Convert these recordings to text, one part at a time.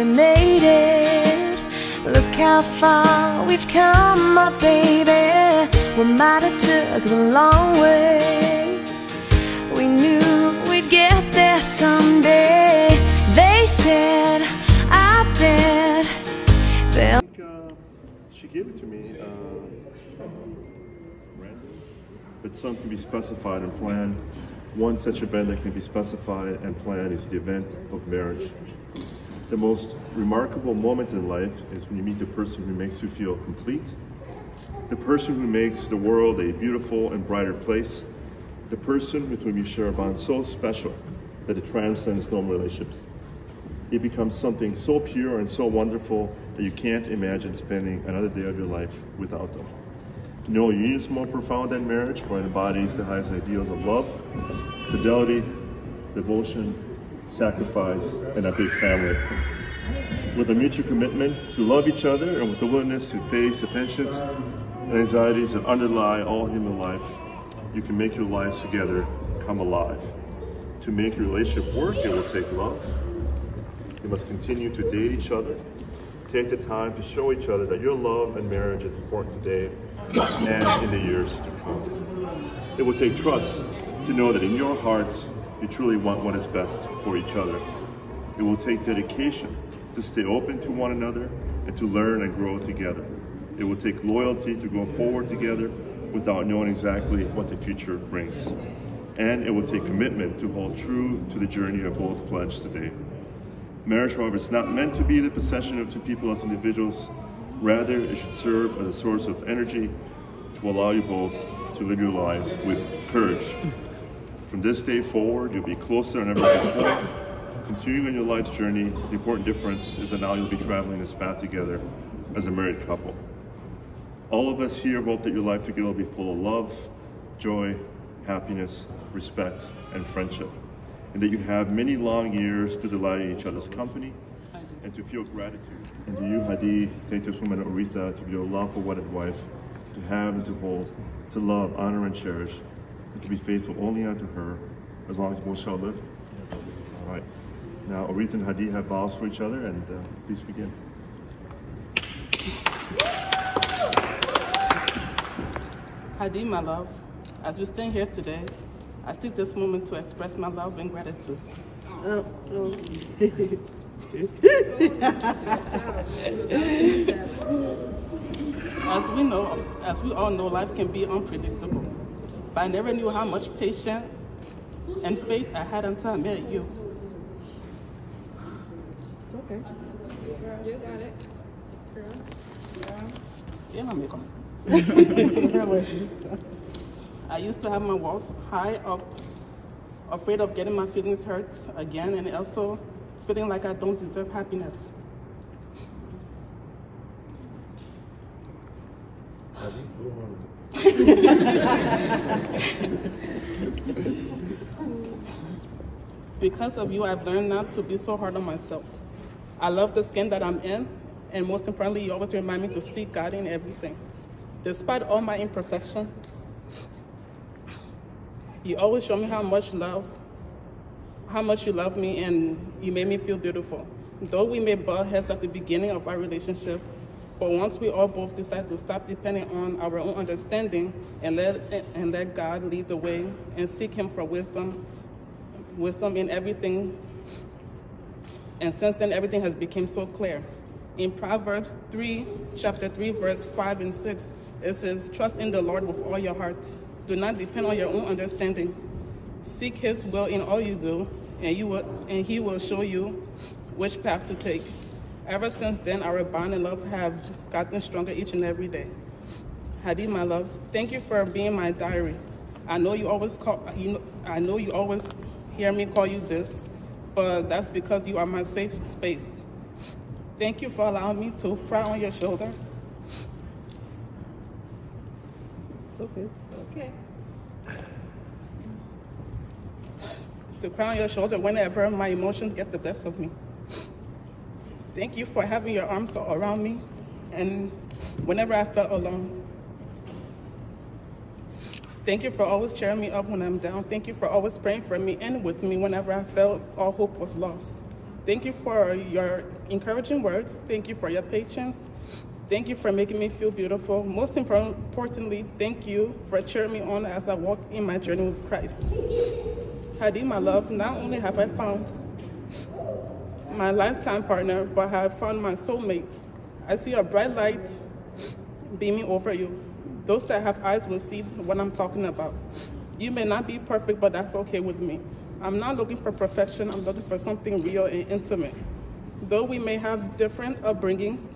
we made it. Look how far we've come, my baby. We might have took the long way. We knew we'd get there someday. They said, I bet. I think, uh, she gave it to me. Uh. But some can be specified and planned. One such event that can be specified and planned is the event of marriage. The most remarkable moment in life is when you meet the person who makes you feel complete, the person who makes the world a beautiful and brighter place, the person with whom you share a bond so special that it transcends normal relationships. It becomes something so pure and so wonderful that you can't imagine spending another day of your life without them. No union is more profound than marriage, for it embodies the highest ideals of love, fidelity, devotion, sacrifice, and a big family. With a mutual commitment to love each other and with the willingness to face the tensions and anxieties that underlie all human life, you can make your lives together come alive. To make your relationship work, it will take love. You must continue to date each other. Take the time to show each other that your love and marriage is important today and in the years to come. It will take trust to know that in your hearts you truly want what is best for each other. It will take dedication to stay open to one another and to learn and grow together. It will take loyalty to go forward together without knowing exactly what the future brings. And it will take commitment to hold true to the journey of both pledged today. Marriage, however, is not meant to be the possession of two people as individuals. Rather, it should serve as a source of energy to allow you both to live your lives with courage. From this day forward, you'll be closer than ever before. Continuing on your life's journey, the important difference is that now you'll be traveling this path together as a married couple. All of us here hope that your life together will be full of love, joy, happiness, respect, and friendship and that you have many long years to delight in each other's company and to feel gratitude. And to you, Hadee, thank this woman, Oretha, to be your lawful wedded wife, to have and to hold, to love, honor, and cherish, and to be faithful only unto her, as long as both shall live. All right. Now, Oretha and Hadee have vows for each other, and uh, please begin. Hadee, my love, as we stand here today, I take this moment to express my love and gratitude. Oh, oh. As we know, as we all know, life can be unpredictable. But I never knew how much patience and faith I had until I met you. It's okay. You got it. Girl. Girl. Yeah, my makeup. God bless you. I used to have my walls high up, afraid of getting my feelings hurt again, and also feeling like I don't deserve happiness. Because of you, I've learned not to be so hard on myself. I love the skin that I'm in, and most importantly, you always remind me to seek God in everything. Despite all my imperfection, you always show me how much love, how much you love me, and you made me feel beautiful. Though we may butt heads at the beginning of our relationship, but once we all both decide to stop depending on our own understanding and let and let God lead the way and seek Him for wisdom, wisdom in everything. And since then, everything has become so clear. In Proverbs 3, chapter 3, verse 5 and 6, it says, Trust in the Lord with all your heart. Do not depend on your own understanding. Seek His will in all you do, and, you will, and He will show you which path to take. Ever since then, our bond and love have gotten stronger each and every day. Hadee, my love, thank you for being my diary. I know you always call. You know, I know you always hear me call you this, but that's because you are my safe space. Thank you for allowing me to cry on your shoulder. It's okay. It's Okay. To cry on your shoulder whenever my emotions get the best of me. Thank you for having your arms around me and whenever I felt alone. Thank you for always cheering me up when I'm down. Thank you for always praying for me and with me whenever I felt all hope was lost. Thank you for your encouraging words. Thank you for your patience. Thank you for making me feel beautiful. Most impor- importantly, thank you for cheering me on as I walk in my journey with Christ. Hadee, my love, not only have I found my lifetime partner, but I have found my soulmate. I see a bright light beaming over you. Those that have eyes will see what I'm talking about. You may not be perfect, but that's okay with me. I'm not looking for perfection, I'm looking for something real and intimate. Though we may have different upbringings,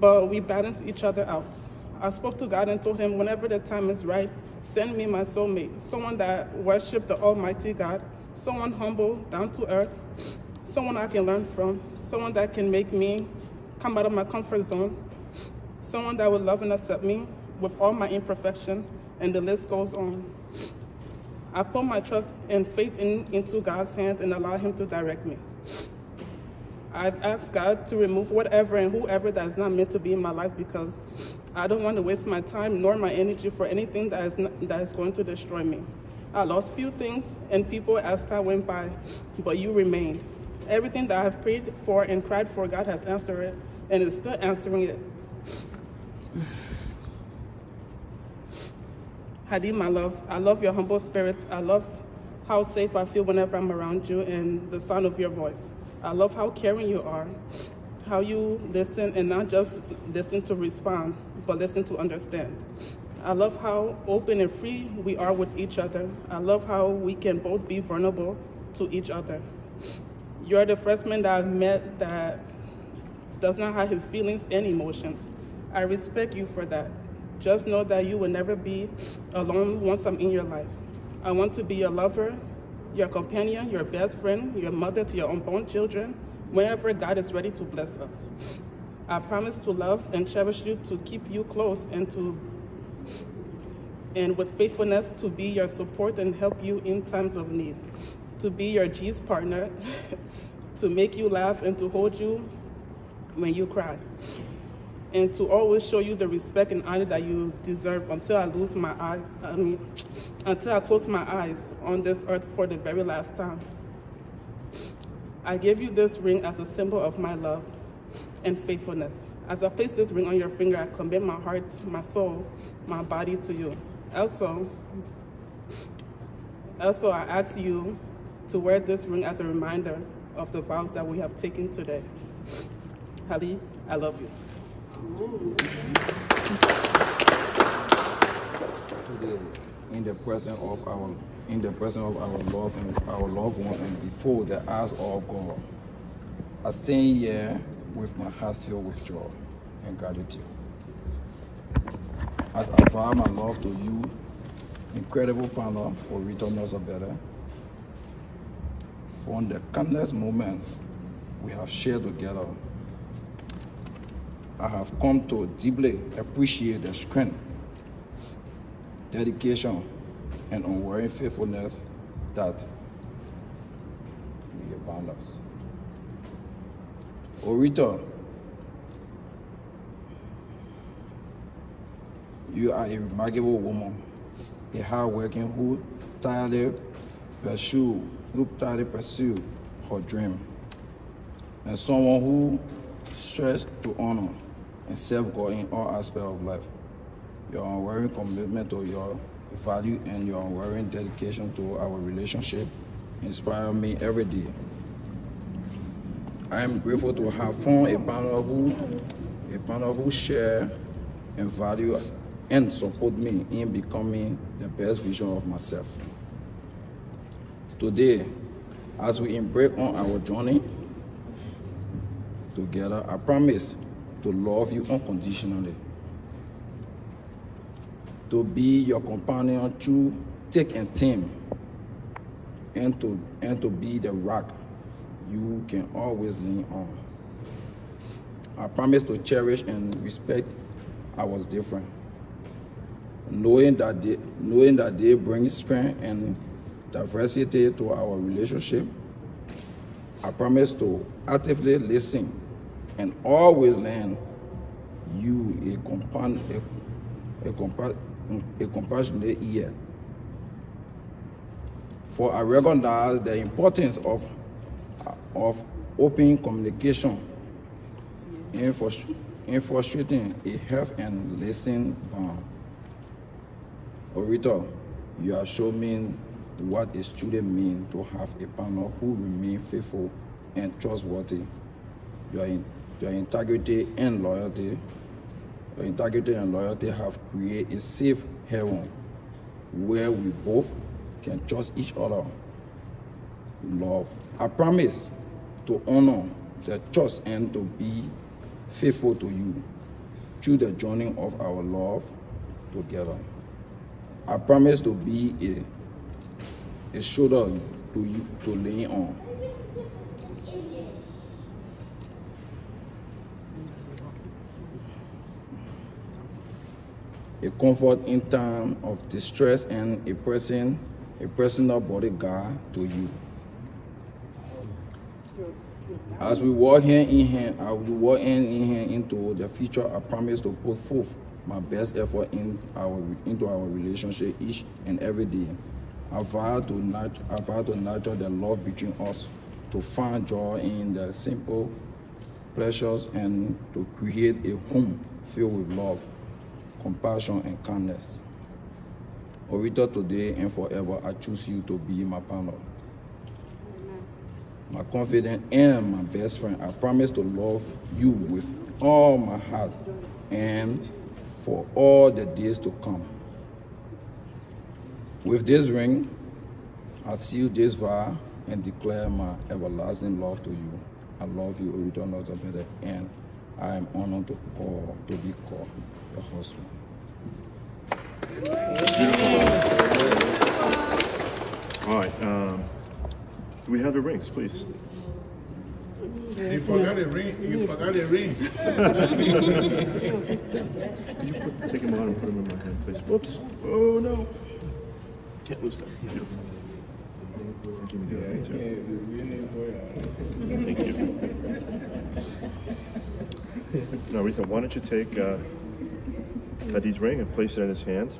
but we balance each other out. I spoke to God and told him, whenever the time is right, send me my soulmate, someone that worship the Almighty God, someone humble, down to earth, someone I can learn from, someone that can make me come out of my comfort zone, someone that would love and accept me with all my imperfection, and the list goes on. I put my trust and faith in, into God's hands and allow Him to direct me. I've asked God to remove whatever and whoever that is not meant to be in my life because I don't want to waste my time nor my energy for anything that is, not, that is going to destroy me. I lost few things and people as time went by, but you remained. Everything that I have prayed for and cried for, God has answered it and is still answering it. Hadee, my love, I love your humble spirit. I love how safe I feel whenever I'm around you and the sound of your voice. I love how caring you are, how you listen and not just listen to respond, but listen to understand. I love how open and free we are with each other. I love how we can both be vulnerable to each other. You're the first man that I've met that does not have his feelings and emotions. I respect you for that. Just know that you will never be alone once I'm in your life. I want to be your lover, your companion, your best friend, your mother to your unborn children, whenever God is ready to bless us. I promise to love and cherish you, to keep you close, and to and with faithfulness to be your support and help you in times of need, to be your G's partner, to make you laugh and to hold you when you cry, and to always show you the respect and honor that you deserve until I lose my eyes, I mean, until I close my eyes on this earth for the very last time. I give you this ring as a symbol of my love and faithfulness. As I place this ring on your finger, I commit my heart, my soul, my body to you. Also, also I ask you to wear this ring as a reminder of the vows that we have taken today. Hali, I love you. in the presence of our in the presence of our love and our loved one and before the eyes of God. I stand here with my heart filled with joy and gratitude. As I vow my love to you, incredible partner for return us better. From the countless moments we have shared together, I have come to deeply appreciate the strength dedication, and unwavering faithfulness that we abound us. Oretha, you are a remarkable woman, a hardworking who tirelessly pursue, who tirelessly pursue her dream, and someone who strives to honor and serve God in all aspects of life your unwavering commitment to your value and your unwavering dedication to our relationship inspire me every day. I am grateful to have found a partner who a partner who share and value and support me in becoming the best version of myself. Today, as we embark on our journey together, I promise to love you unconditionally to be your companion through thick and thin, and to and to be the rock you can always lean on. I promise to cherish and respect I was different, knowing that they, knowing that they bring strength and diversity to our relationship. I promise to actively listen and always lend you a compan a, a, compa a compassionate ear. For I recognize the importance of, of open communication in, frust- in frustrating a health and listen bond. Orita, you are showing what it truly means to have a partner who remains faithful and trustworthy. Your, in- your integrity and loyalty, your integrity and loyalty have created a safe haven where we both can trust each other. Love. I promise to honor the trust and to be faithful to you through the journey of our love together. I promise to be a, a shoulder to you to lean on. A comfort in time of distress and a person, a personal bodyguard to you. As we walk hand in hand, as we walk hand in hand into the future, I promise to put forth my best effort in our into our relationship each and every day. I vow to nurt, I vow to nurture the love between us, to find joy in the simple pleasures, and to create a home filled with love, compassion, and kindness. Oretha, today and forever, I choose you to be my partner my confidant and my best friend. I promise to love you with all my heart and for all the days to come. With this ring, I seal this vow and declare my everlasting love to you. I love you, Oretha North better, and I am honored to call to be called your husband. All right. Um, do we have the rings, please? You forgot the ring. You forgot the ring. Take them out and put them in my hand, please. Whoops. Oh, no. Can't lose that. Beautiful. Give me the other one, too. Thank you. Now, Rita, why don't you take uh, Hadee's ring and place it in his hand?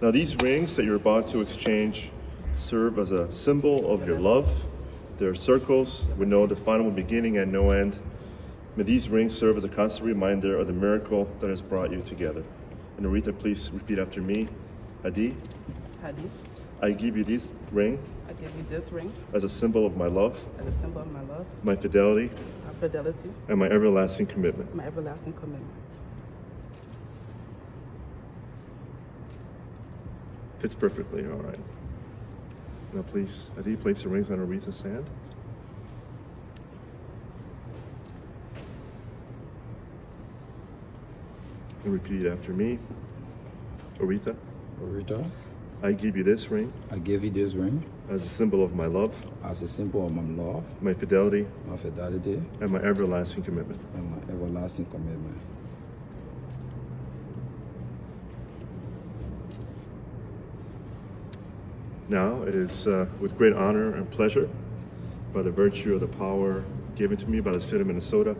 Now, these rings that you're about to exchange serve as a symbol of your love. They're circles with no definable beginning and no end. May these rings serve as a constant reminder of the miracle that has brought you together. And Rita, please repeat after me. Hadee, Hadee, I give you this ring I give you this ring as a symbol of my love, as a symbol of my love, my fidelity, my fidelity, and my everlasting commitment. my everlasting commitment. Fits perfectly, all right. Now please, uh, Hadee, place the rings on Oretha's hand. And repeat after me. Oretha, Oretha, I give you this ring I give you this ring as a symbol of my love, as a symbol of my love, my fidelity, my fidelity, and my everlasting commitment. and my everlasting commitment. Now it is uh, with great honor and pleasure, by the virtue of the power given to me by the state of Minnesota,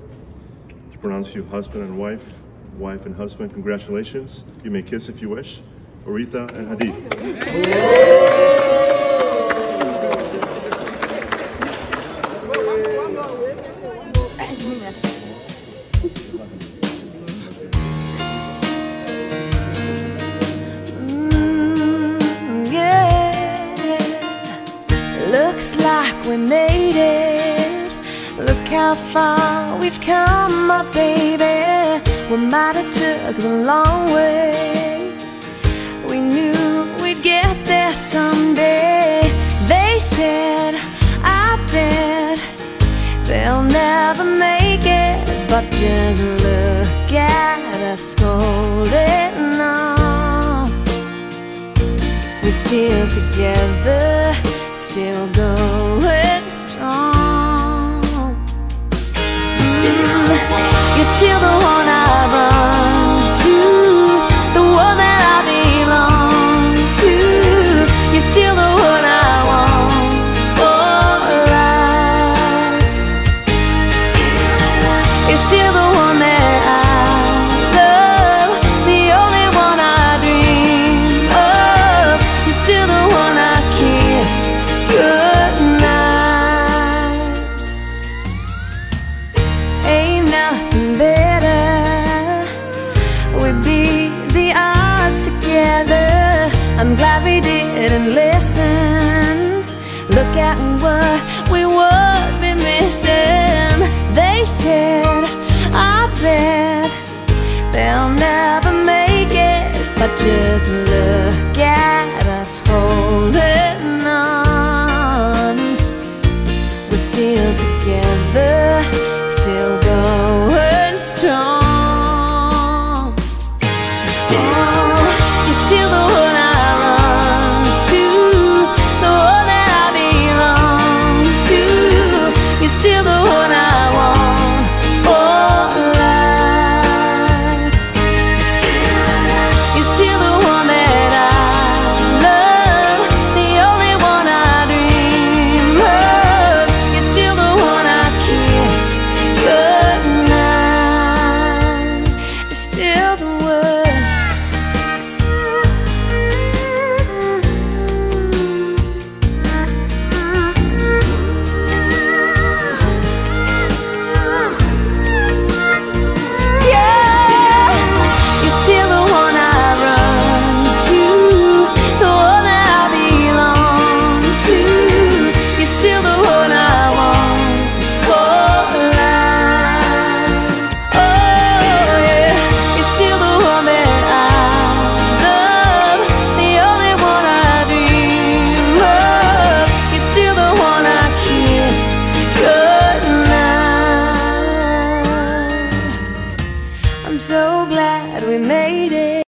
to pronounce you husband and wife, wife and husband. Congratulations. You may kiss if you wish. Oretha and Hadee. Oh. Just look at us holding on. We're still together, still going strong. Still, you're still the